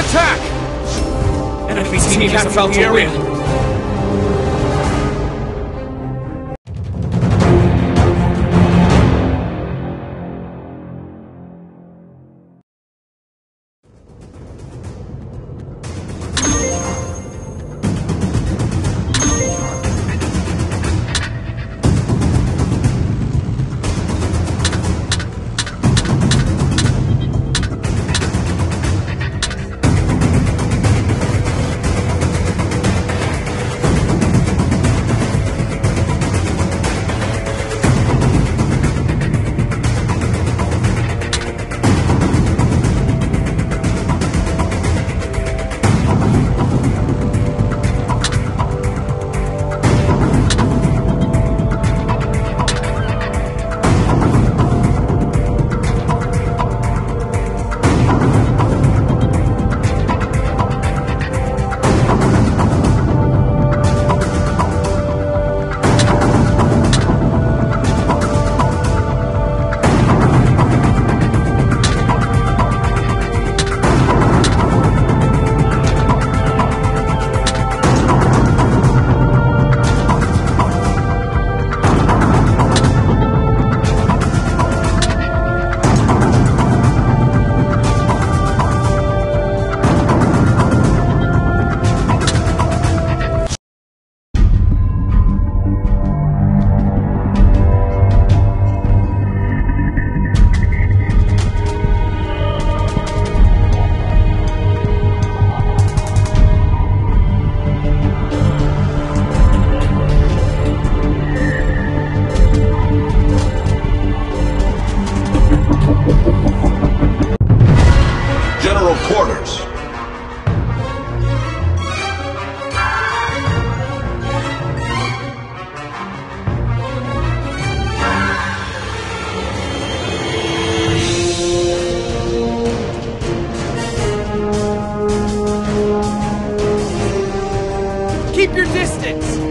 attack! Enemy team is about to win. distance! Our team captured the area! years. Keep your distance!